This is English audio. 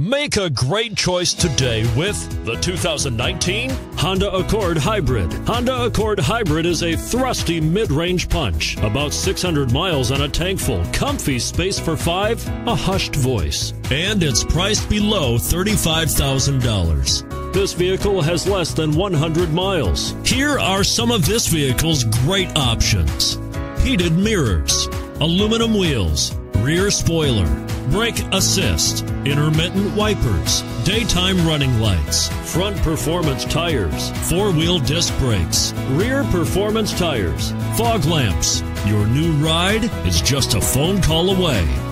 Make a great choice today with the 2019 Honda Accord Hybrid. Honda Accord Hybrid is a thrusty mid-range punch, about 600 miles on a tank full, comfy space for five, a hushed voice, and it's priced below $35,000. This vehicle has less than 100 miles. Here are some of this vehicle's great options. Heated mirrors, aluminum wheels, rear spoiler, brake assist, intermittent wipers, daytime running lights, front performance tires, four wheel disc brakes, rear performance tires, fog lamps. Your new ride is just a phone call away.